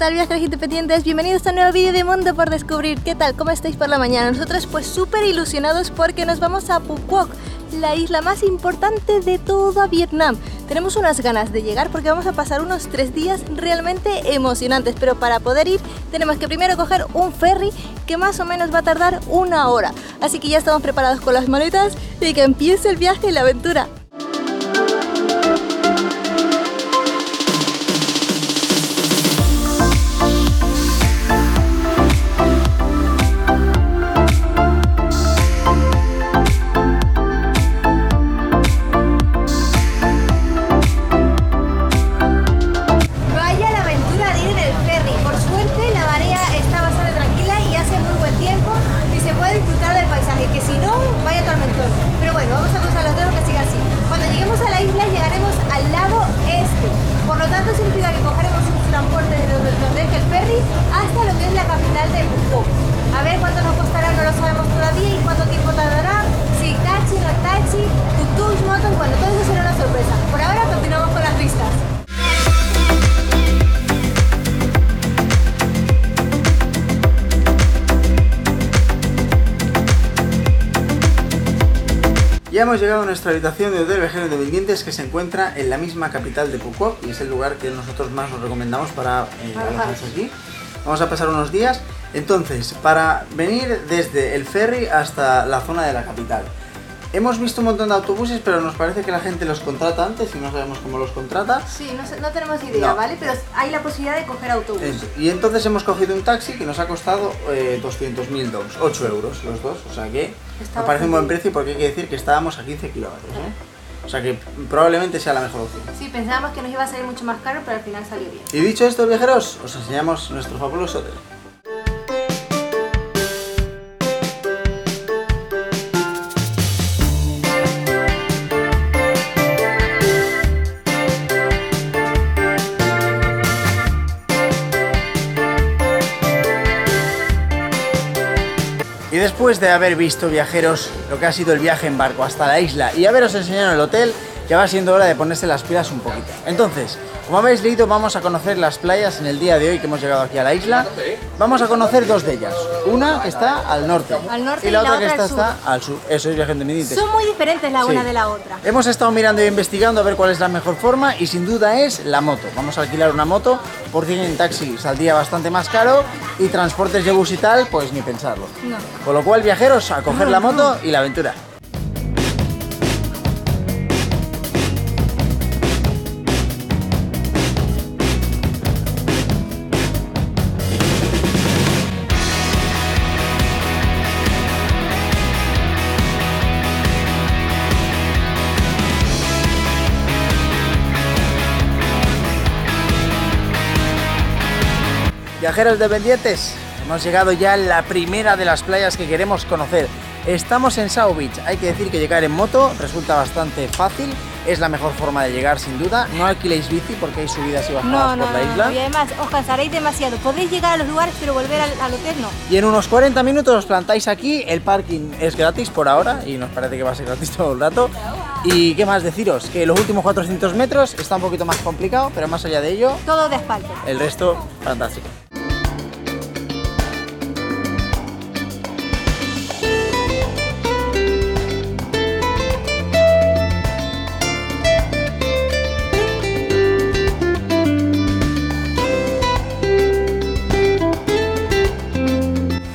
tal viajeros independientes? Bienvenidos a un nuevo vídeo de Mundo por Descubrir. ¿Qué tal? ¿Cómo estáis por la mañana? Nosotros pues súper ilusionados porque nos vamos a Phuoc, la isla más importante de toda Vietnam. Tenemos unas ganas de llegar porque vamos a pasar unos tres días realmente emocionantes, pero para poder ir tenemos que primero coger un ferry que más o menos va a tardar una hora. Así que ya estamos preparados con las maletas y que empiece el viaje y la aventura. Ya hemos llegado a nuestra habitación de hotel viajero independientes que se encuentra en la misma capital de Phuoc y es el lugar que nosotros más os recomendamos para eh, alojarse aquí. Vamos a pasar unos días. Entonces, para venir desde el ferry hasta la zona de la capital. Hemos visto un montón de autobuses, pero nos parece que la gente los contrata antes y no sabemos cómo los contrata. Sí, no, sé- no tenemos idea, No. ¿vale? Pero hay la posibilidad de coger autobús. Eso. Y entonces hemos cogido un taxi que nos ha costado eh, 200.000 dólares, 8 euros los dos, o sea que Está me parece un buen precio porque hay que decir que estábamos a 15 kilómetros, ¿eh? O sea que probablemente sea la mejor opción. Sí, pensábamos que nos iba a salir mucho más caro, pero al final salió bien. Y dicho esto, viajeros, os enseñamos nuestro fabuloso hotel. Después de haber visto, viajeros, lo que ha sido el viaje en barco hasta la isla y haberos enseñado el hotel, ya va siendo hora de ponerse las pilas un poquito. Entonces, como habéis leído, vamos a conocer las playas en el día de hoy que hemos llegado aquí a la isla. Vamos a conocer dos de ellas. Una que está al norte. Al norte y la y la otra que está, al está al sur. Eso es viaje independiente. Son muy diferentes la una de la otra. Hemos estado mirando e investigando a ver cuál es la mejor forma y sin duda es la moto. Vamos a alquilar una moto porque en taxi saldría bastante más caro y transportes de bus y tal, pues ni pensarlo. No. Con lo cual, viajeros, a coger la moto y la aventura. Viajeros dependientes, hemos llegado ya a la primera de las playas que queremos conocer. Estamos en Sao Beach. Hay que decir que llegar en moto resulta bastante fácil. Es la mejor forma de llegar, sin duda. No alquiléis bici porque hay subidas y bajadas No, no, por la no, isla. Y además os cansaréis demasiado. Podéis llegar a los lugares, pero volver al, al hotel no. Y en unos 40 minutos os plantáis aquí. El parking es gratis por ahora y nos parece que va a ser gratis todo el rato. Y qué más deciros, que los últimos 400 metros está un poquito más complicado, pero más allá de ello, Todo de asfalto. el resto fantástico.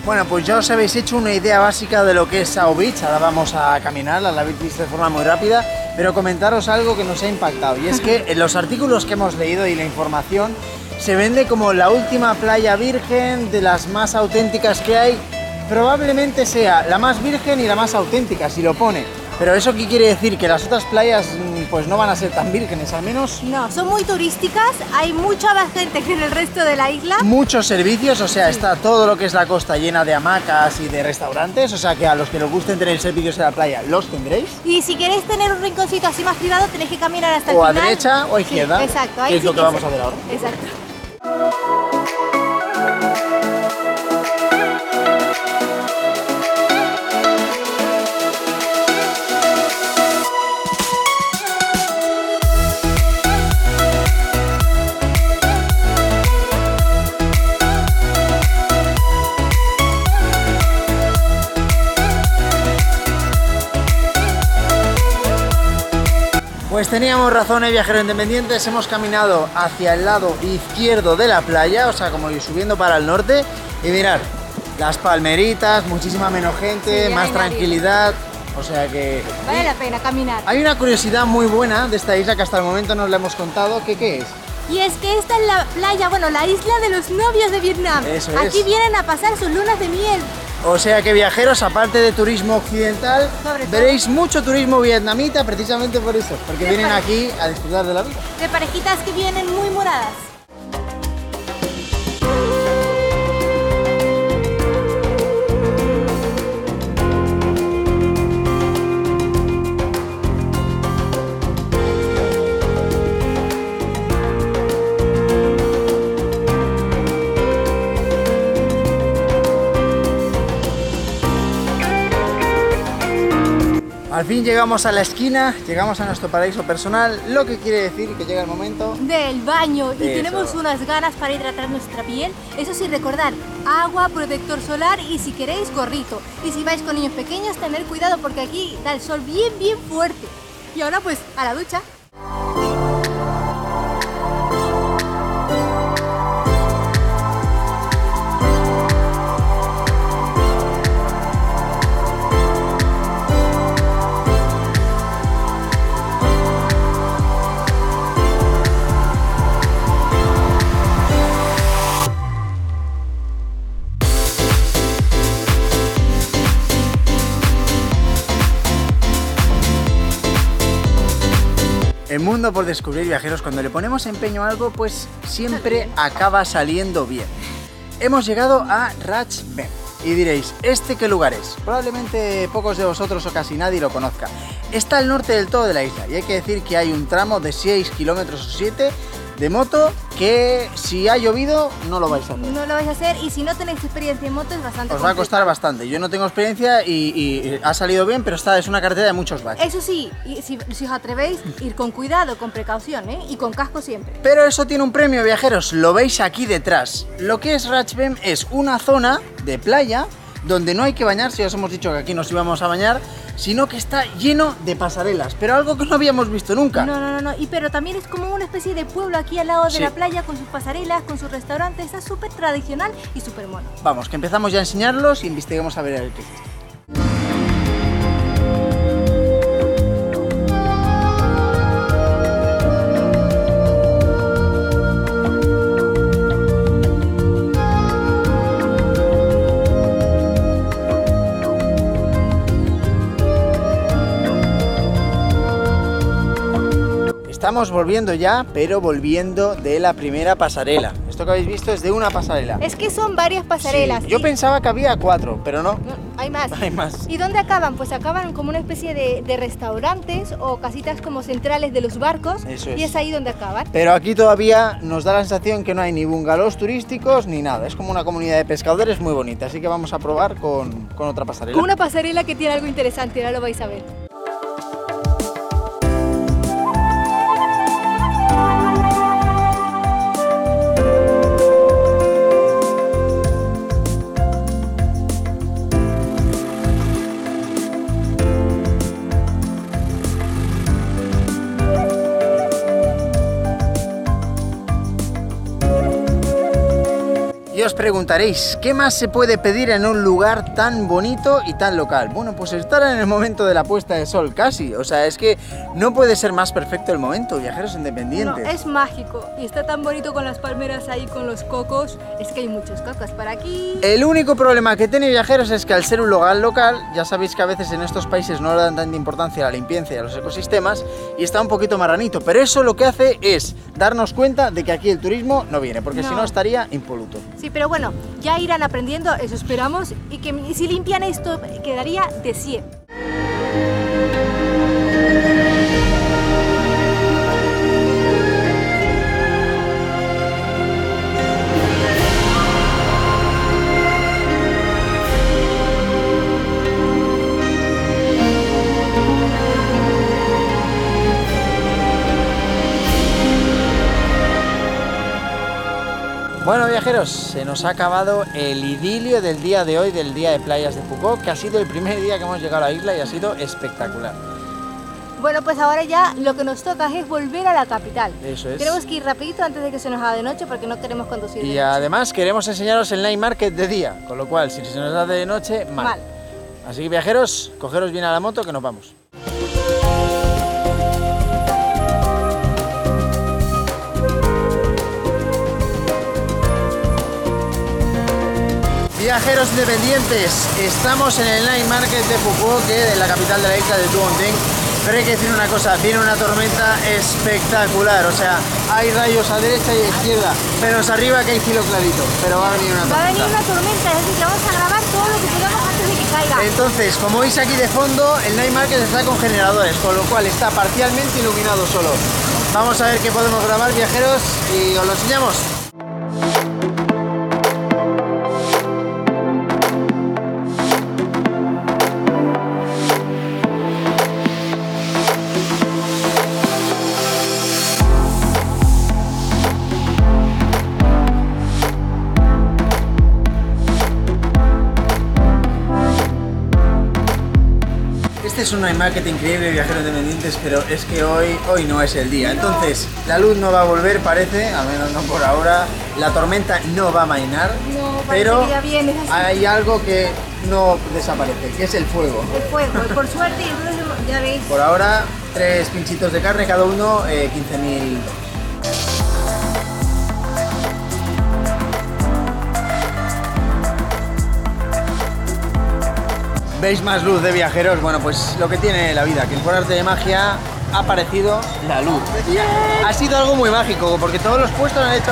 Bueno, pues ya os habéis hecho una idea básica de lo que es Sao Beach. Ahora vamos a caminar, la habéis visto de forma muy rápida, pero comentaros algo que nos ha impactado. Y es que en los artículos que hemos leído y la información se vende como la última playa virgen, de las más auténticas que hay. Probablemente sea la más virgen y la más auténtica, si lo pone. Pero eso qué quiere decir? Que las otras playas mm, pues no van a ser tan vírgenes, al menos No, son muy turísticas. Hay mucha más gente que en el resto de la isla. muchos servicios, o sea, está todo lo que es la costa llena de hamacas y de restaurantes, o sea que a los que les gusten tener servicios en la playa los tendréis. Y si queréis tener un rinconcito así más privado, tenéis que caminar hasta el O a final. derecha o a Sí, izquierda, exacto. que ahí es lo que vamos a ver ahora. Exacto. Pues teníamos razón, eh, viajeros independientes. Hemos caminado hacia el lado izquierdo de la playa, o sea, como subiendo para el norte. Y mirar, las palmeritas, muchísima menos gente, Sí, más no nadie. tranquilidad. O sea que. Vale la pena caminar. Hay una curiosidad muy buena de esta isla que hasta el momento nos la hemos contado. ¿Qué, qué es? Y es que esta es la playa, bueno, la isla de los novios de Vietnam. Eso es. Aquí vienen a pasar sus lunas de miel. O sea que viajeros, aparte de turismo occidental, veréis mucho turismo vietnamita precisamente por eso, porque vienen aquí a disfrutar de la vida. De parejitas que vienen muy moradas. Al fin llegamos a la esquina, llegamos a nuestro paraíso personal, lo que quiere decir que llega el momento. Del baño y Eso. tenemos unas ganas para hidratar nuestra piel. Eso sí, recordad, agua, protector solar y si queréis, gorrito. Y si vais con niños pequeños, tener cuidado porque aquí da el sol bien, bien fuerte. Y ahora pues, a la ducha. El mundo por descubrir viajeros, cuando le ponemos empeño a algo, pues siempre acaba saliendo bien. Hemos llegado a Rach Ben. Y diréis, ¿este qué lugar es? Probablemente pocos de vosotros o casi nadie lo conozca. Está al norte del todo de la isla y hay que decir que hay un tramo de 6 kilómetros o 7 de moto que si ha llovido no lo vais a hacer. No lo vais a hacer y si no tenéis experiencia en moto es bastante Os va a complicado. costar bastante. Yo no tengo experiencia y, y ha salido bien, pero esta es una carretera de muchos baches. Eso sí, y si, si os atrevéis, ir con cuidado, con precaución, ¿eh? Y con casco siempre. Pero eso tiene un premio, viajeros. Lo veis aquí detrás. Lo que es Ratchbem es una zona de playa donde no hay que bañarse. Ya os hemos dicho que aquí nos íbamos a bañar, sino que está lleno de pasarelas. Pero algo que no habíamos visto nunca. No, no, no, no. Y pero también es como una especie de pueblo aquí al lado de Sí. la playa con sus pasarelas, con sus restaurantes. Está súper tradicional y súper mono. Vamos, que empezamos ya a enseñarlos y investiguemos a ver el qué es Estamos volviendo ya, pero volviendo de la primera pasarela. Esto que habéis visto es de una pasarela. Es que son varias pasarelas. Sí, yo y- pensaba que había cuatro, pero no. No, hay más. Hay más. ¿Y dónde acaban? Pues acaban como una especie de, de restaurantes o casitas como centrales de los barcos. Eso es. Y es ahí donde acaban. Pero aquí todavía nos da la sensación que no hay ni bungalows turísticos ni nada. Es como una comunidad de pescadores muy bonita. Así que vamos a probar con, con otra pasarela. Una pasarela que tiene algo interesante, ahora lo vais a ver. Preguntaréis, ¿qué más se puede pedir en un lugar tan bonito y tan local? Bueno, pues estar en el momento de la puesta de sol casi. O sea, es que no puede ser más perfecto el momento, viajeros No, independientes. es mágico y está tan bonito con las palmeras ahí, con los cocos. Es que hay muchos cocos por aquí. El único problema que tiene viajeros es que al ser un lugar local, ya sabéis que a veces en estos países no le dan tanta importancia a la limpieza y a los ecosistemas y está un poquito marranito, pero eso lo que hace es darnos cuenta de que aquí el turismo no viene, porque si No. no estaría impoluto. Sí, pero bueno, ya irán aprendiendo, eso esperamos. Y que y si limpian esto, quedaría de 100. Se nos ha acabado el idilio del día de hoy, del día de playas de Foucault, que ha sido el primer día que hemos llegado a la isla y ha sido espectacular. Bueno, pues ahora ya lo que nos toca es volver a la capital. Eso es. Tenemos que ir rapidito antes de que se nos haga de noche porque no queremos conducir de Y noche. además queremos enseñaros el Night Market de día, con lo cual si se nos hace de noche, mal. Mal. Así que viajeros, cogeros bien a la moto que nos vamos. Viajeros independientes, estamos en el Night Market de Fukuoka, de la capital de la isla de Duonteng. Pero hay que decir una cosa, viene una tormenta espectacular, o sea, hay rayos a derecha y a izquierda, menos arriba que hay cielo clarito, pero va a venir una Va a venir tormenta. una tormenta, es decir, que vamos a grabar todo lo que podamos antes de que caiga. Entonces, como veis aquí de fondo, el Night Market está con generadores, con lo cual está parcialmente iluminado solo. Vamos a ver qué podemos grabar, viajeros, y os lo enseñamos. Este es un night market increíble, viajeros independientes, pero es que hoy, hoy no es el día. Entonces, la luz no va a volver, parece, al menos no por ahora. La tormenta no va a mainar, No, pero hay algo que no desaparece, que es el fuego. El fuego, y por suerte, entonces ya veis. Por ahora, tres pinchitos de carne, cada uno eh, 15.000. ¿Veis más luz de viajeros? Bueno, pues lo que tiene la vida, que por arte de magia ha aparecido la luz. Ha sido algo muy mágico, porque todos los puestos han hecho...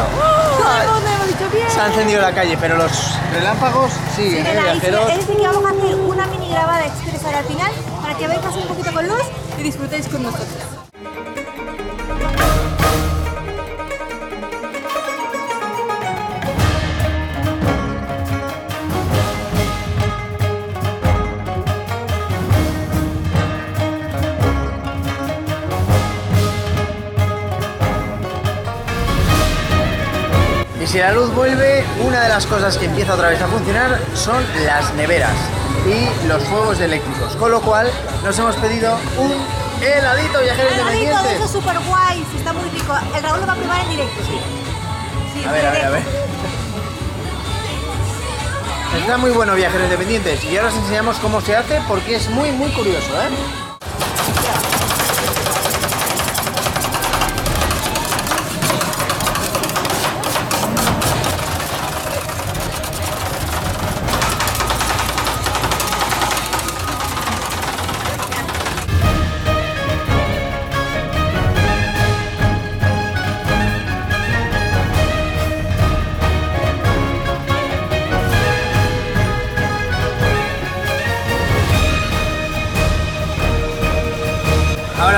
Dicho bien. Se ha encendido la calle, pero los relámpagos siguen, ¿eh, Siguen ahí, viajeros? Es decir, que vamos a hacer una mini grabada express ahora al final para que veáis un poquito con luz y disfrutéis con nosotros. Si la luz vuelve, una de las cosas que empieza otra vez a funcionar son las neveras y los fuegos eléctricos. Con lo cual nos hemos pedido un heladito viajero Heladito de independiente. eso súper guay, está muy rico. El Raúl lo va a probar en directo. Sí. Sí, A ver, a ver, a ver. Está muy bueno viajeros independientes y ahora os enseñamos cómo se hace porque es muy muy curioso, ¿eh?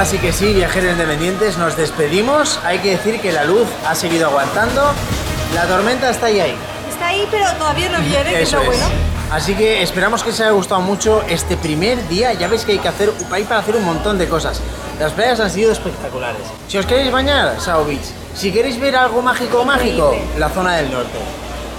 Ahora sí que sí, viajeros independientes, nos despedimos. Hay que decir que la luz ha seguido aguantando. La tormenta está ahí ahí. Está ahí, pero todavía no viene, que es Eso lo es. bueno. Así que esperamos que os haya gustado mucho este primer día. Ya veis que hay que hacer, hay para hacer un montón de cosas. Las playas han sido espectaculares. Si os queréis bañar, Sao Beach. Si queréis ver algo mágico mágico, la zona del norte.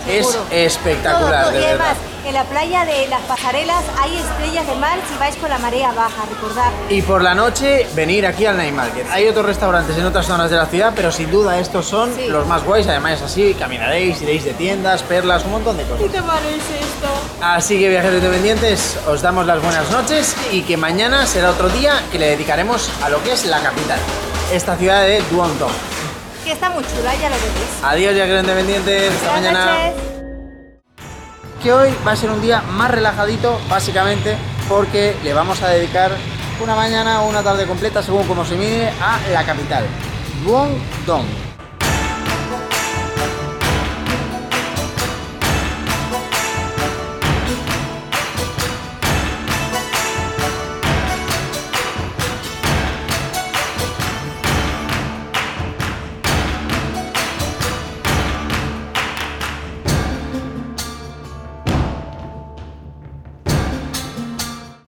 Seguro. Es espectacular, Todo, todo. de Y además, verdad. En la playa de las pasarelas hay estrellas de mar si vais con la marea baja, recordad. Y por la noche, venir aquí al Night Market. Hay otros restaurantes en otras zonas de la ciudad, pero sin duda estos son Sí. los más guays. Además es así, caminaréis, iréis de tiendas, perlas, un montón de cosas. te parece esto? Así que viajeros independientes, os damos las buenas noches y que mañana será otro día que le dedicaremos a lo que es la capital, esta ciudad de Duontong. Que está muy chula, ya lo veréis. Adiós viajeros independientes, hasta Buenas mañana. noches. Hoy va a ser un día más relajadito, básicamente porque le vamos a dedicar una mañana o una tarde completa, según como se mire, a la capital, Duontong.